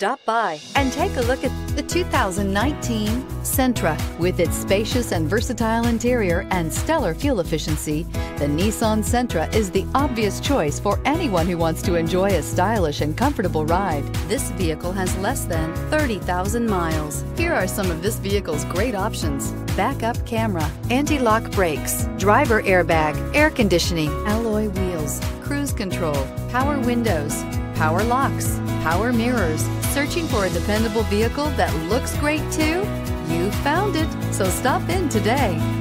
Stop by and take a look at the 2019 Sentra. With its spacious and versatile interior and stellar fuel efficiency, the Nissan Sentra is the obvious choice for anyone who wants to enjoy a stylish and comfortable ride. This vehicle has less than 30,000 miles. Here are some of this vehicle's great options. Backup camera, anti-lock brakes, driver airbag, air conditioning, alloy wheels, cruise control, power windows, power locks, power mirrors. Searching for a dependable vehicle that looks great too? You found it, so stop in today.